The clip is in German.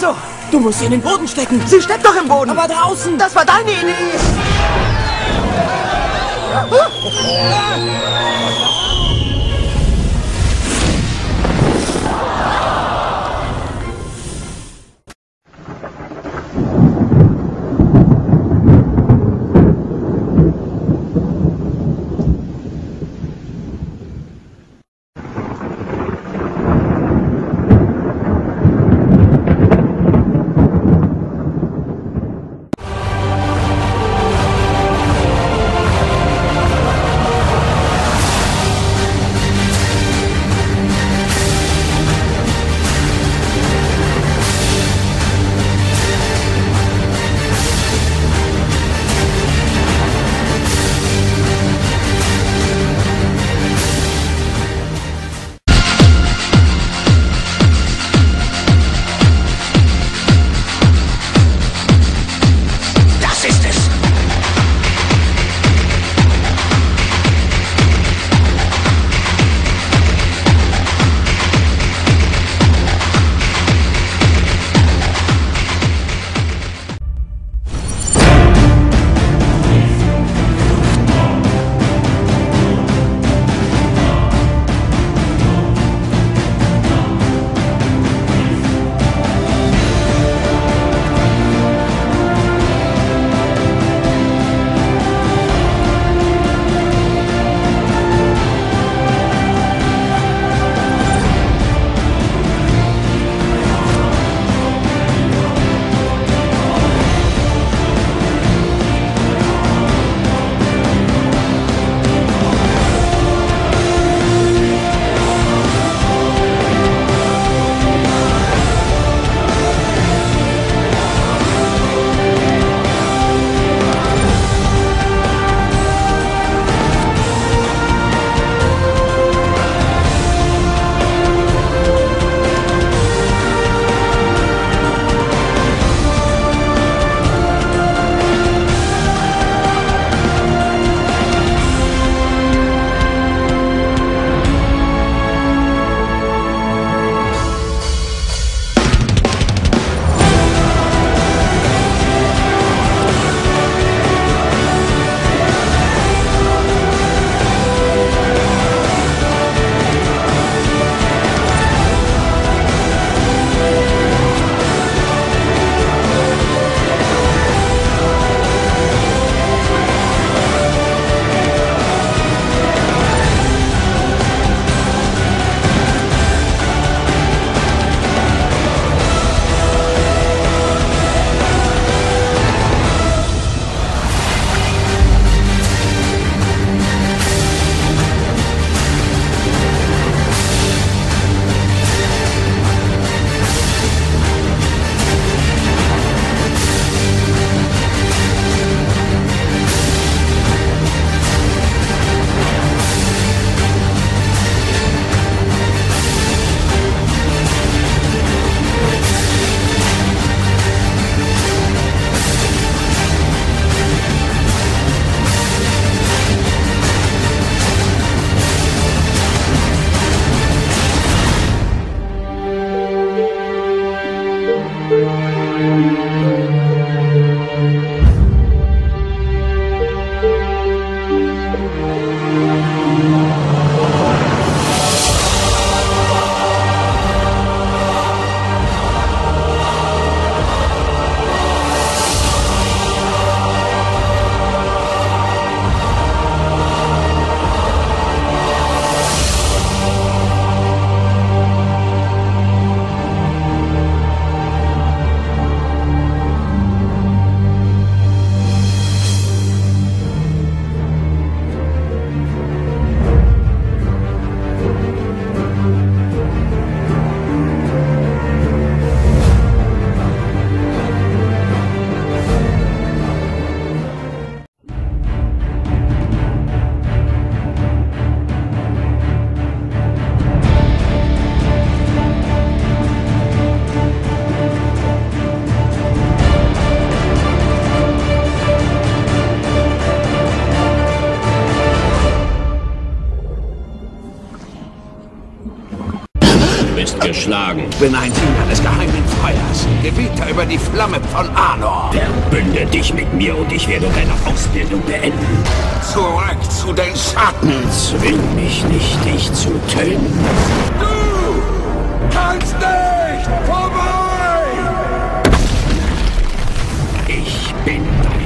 So, du musst sie in den Boden stecken. Sie steckt doch im Boden. Aber draußen. Das war deine Idee. ist geschlagen. bin ein Diener des geheimen Feuers, Gebieter über die Flamme von Anor. Verbünde dich mit mir und ich werde deine Ausbildung beenden. Zurück zu den Schatten. Zwing mich nicht, dich zu töten. Du kannst nicht vorbei! Ich bin dein